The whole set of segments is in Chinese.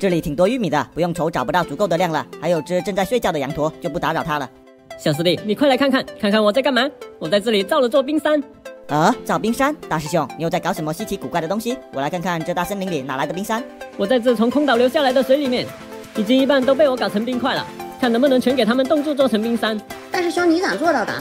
这里挺多玉米的，不用愁找不到足够的量了。还有只正在睡觉的羊驼，就不打扰它了。小师弟，你快来看看，看看我在干嘛？我在这里造了座冰山。呃，造冰山？大师兄，你又在搞什么稀奇古怪的东西？我来看看这大森林里哪来的冰山。我在这从空岛流下来的水里面，已经一半都被我搞成冰块了，看能不能全给他们冻住做成冰山。大师兄，你咋做到的？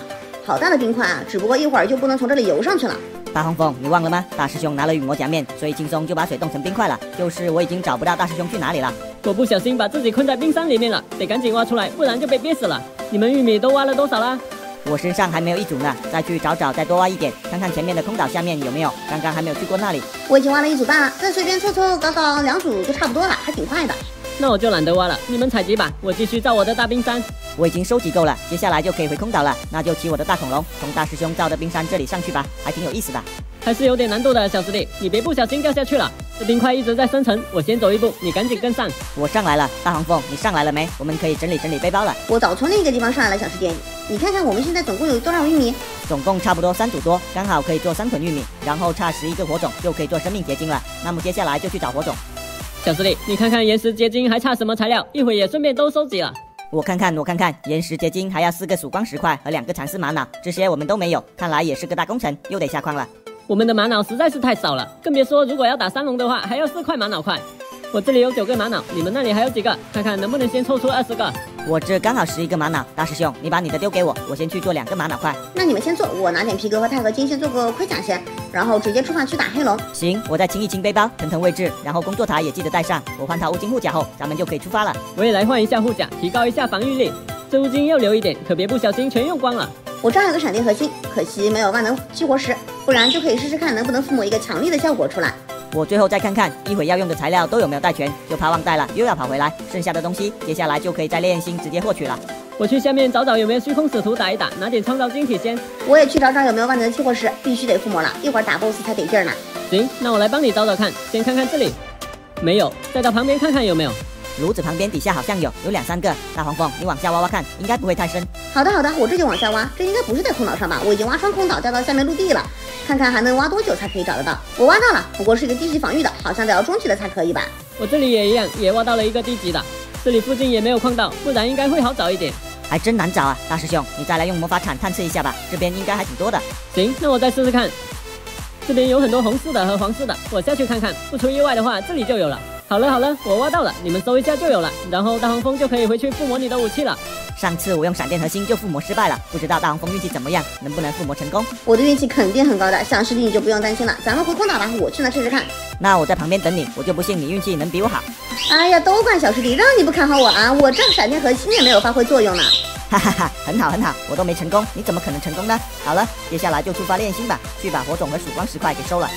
好大的冰块啊！只不过一会儿就不能从这里游上去了。大黄蜂，你忘了吗？大师兄拿了羽魔假面，所以轻松就把水冻成冰块了。就是我已经找不到大师兄去哪里了。我不小心把自己困在冰山里面了，得赶紧挖出来，不然就被憋死了。你们玉米都挖了多少啦？我身上还没有一组呢，再去找找，再多挖一点，看看前面的空岛下面有没有。刚刚还没有去过那里。我已经挖了一组半了，再随便凑凑搞搞两组就差不多了，还挺快的。那我就懒得挖了，你们采集吧，我继续造我的大冰山。我已经收集够了，接下来就可以回空岛了。那就骑我的大恐龙，从大师兄造的冰山这里上去吧，还挺有意思的。还是有点难度的，小师弟，你别不小心掉下去了。这冰块一直在生成，我先走一步，你赶紧跟上。我上来了，大黄蜂，你上来了没？我们可以整理整理背包了。我早从另一个地方上来了，小师弟，你看看我们现在总共有多少玉米？总共差不多三组多，刚好可以做三捆玉米，然后差十一个火种就可以做生命结晶了。那么接下来就去找火种。小师弟，你看看岩石结晶还差什么材料？一会也顺便都收集了。我看看，我看看，岩石结晶还要四个曙光石块和两个蚕丝玛瑙，这些我们都没有，看来也是个大工程，又得下矿了。我们的玛瑙实在是太少了，更别说如果要打三龙的话，还要四块玛瑙块。我这里有九个玛瑙，你们那里还有几个？看看能不能先凑出二十个。我这刚好十一个玛瑙，大师兄，你把你的丢给我，我先去做两个玛瑙块。那你们先做，我拿点皮革和钛合金先做个盔甲先，然后直接出发去打黑龙。行，我再清一清背包，腾腾位置，然后工作台也记得带上。我换套乌金护甲后，咱们就可以出发了。我也来换一下护甲，提高一下防御力。这乌金要留一点，可别不小心全用光了。我这儿有个闪电核心，可惜没有万能激活石，不然就可以试试看能不能附魔一个强力的效果出来。我最后再看看，一会要用的材料都有没有带全，就怕忘带了又要跑回来。剩下的东西，接下来就可以在烈焰星直接获取了。我去下面找找有没有虚空使徒打一打，拿点创造晶体先。我也去找找有没有万能期货师，必须得附魔了，一会儿打 BOSS 才得劲儿呢。行，那我来帮你找找看，先看看这里，没有，再到旁边看看有没有。炉子旁边底下好像有，有两三个。大黄蜂，你往下挖挖看，应该不会太深。好的好的，我这就往下挖。这应该不是在空岛上吧？我已经挖穿空岛，掉到下面陆地了。看看还能挖多久才可以找得到？我挖到了，不过是一个低级防御的，好像得要中级的才可以吧？我这里也一样，也挖到了一个低级的。这里附近也没有矿道，不然应该会好找一点。还真难找啊，大师兄，你再来用魔法铲探测一下吧，这边应该还挺多的。行，那我再试试看。这边有很多红色的和黄色的，我下去看看，不出意外的话，这里就有了。好了好了，我挖到了，你们搜一下就有了，然后大黄蜂就可以回去附魔你的武器了。上次我用闪电核心就附魔失败了，不知道大黄蜂运气怎么样，能不能附魔成功？我的运气肯定很高的，小师弟你就不用担心了，咱们回空岛吧，我去那试试看。那我在旁边等你，我就不信你运气能比我好。哎呀，都怪小师弟，让你不看好我啊，我这闪电核心也没有发挥作用呢。哈哈哈，很好很好，我都没成功，你怎么可能成功呢？好了，接下来就出发练心吧，去把火种和曙光石块给收了。